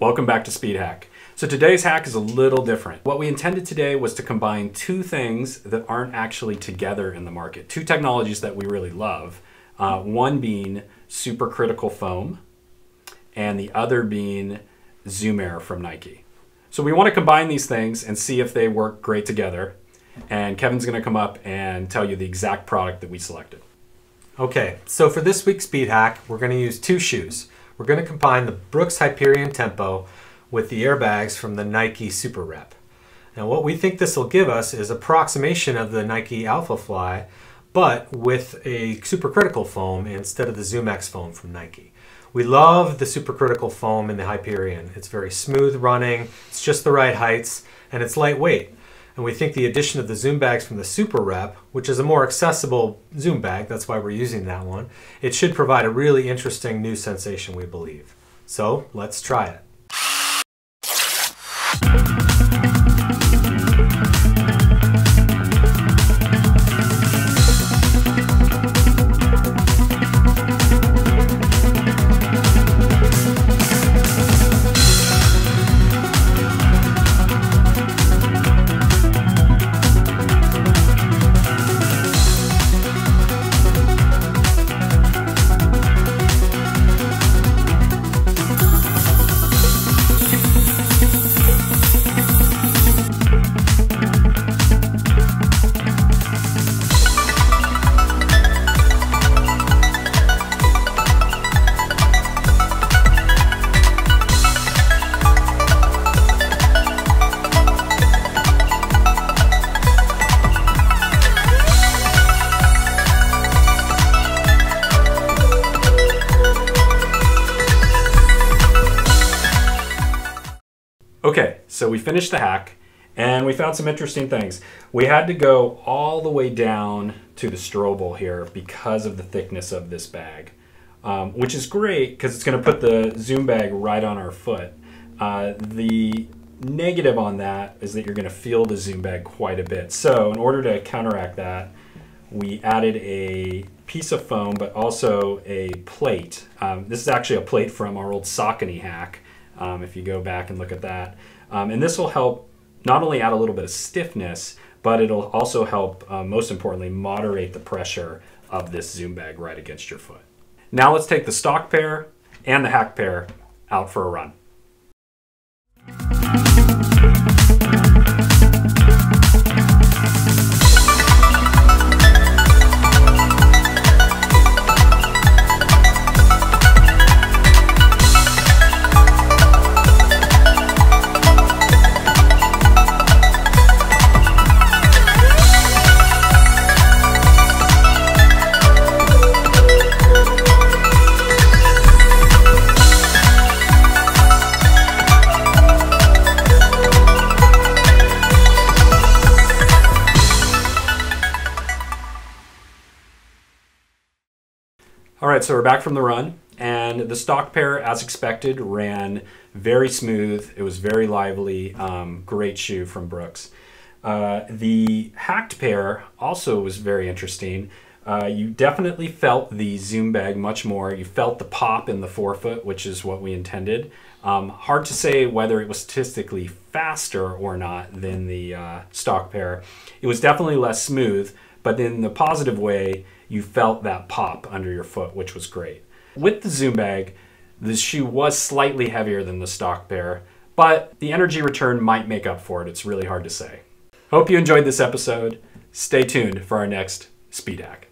Welcome back to Speed Hack. So today's hack is a little different. What we intended today was to combine two things that aren't actually together in the market. Two technologies that we really love. Uh, one being supercritical foam and the other being Zoom Air from Nike. So we want to combine these things and see if they work great together. And Kevin's going to come up and tell you the exact product that we selected. Okay, so for this week's speed hack, we're going to use two shoes. We're going to combine the Brooks Hyperion Tempo with the airbags from the Nike SuperRep. Now what we think this will give us is approximation of the Nike Alphafly, but with a supercritical foam instead of the ZoomX foam from Nike. We love the supercritical foam in the Hyperion. It's very smooth running, it's just the right heights, and it's lightweight. And we think the addition of the zoom bags from the SuperRep, which is a more accessible zoom bag, that's why we're using that one, it should provide a really interesting new sensation, we believe. So let's try it. So we finished the hack and we found some interesting things. We had to go all the way down to the strobel here because of the thickness of this bag, um, which is great because it's going to put the zoom bag right on our foot. Uh, the negative on that is that you're going to feel the zoom bag quite a bit. So in order to counteract that, we added a piece of foam, but also a plate. Um, this is actually a plate from our old Saucony hack um, if you go back and look at that. Um, and this will help not only add a little bit of stiffness, but it'll also help, uh, most importantly, moderate the pressure of this zoom bag right against your foot. Now let's take the stock pair and the hack pair out for a run. All right, so we're back from the run, and the stock pair, as expected, ran very smooth. It was very lively, um, great shoe from Brooks. Uh, the hacked pair also was very interesting. Uh, you definitely felt the zoom bag much more. You felt the pop in the forefoot, which is what we intended. Um, hard to say whether it was statistically faster or not than the uh, stock pair. It was definitely less smooth, but in the positive way, you felt that pop under your foot, which was great. With the Zoom bag, the shoe was slightly heavier than the stock pair, but the energy return might make up for it. It's really hard to say. Hope you enjoyed this episode. Stay tuned for our next Speed Hack.